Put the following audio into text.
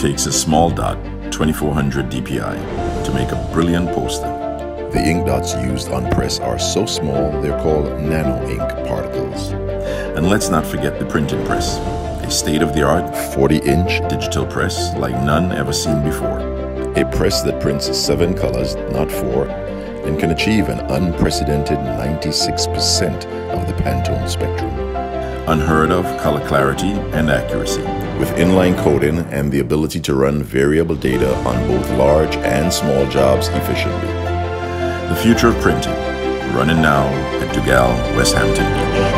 takes a small dot, 2400 dpi, to make a brilliant poster. The ink dots used on press are so small they're called nano ink particles. And let's not forget the printing press, a state-of-the-art 40-inch digital press like none ever seen before. A press that prints seven colors, not four, and can achieve an unprecedented 96% of the Pantone spectrum. Unheard of color clarity and accuracy. With inline coding and the ability to run variable data on both large and small jobs efficiently. The future of printing, running now at Duggal, West Hampton Beach.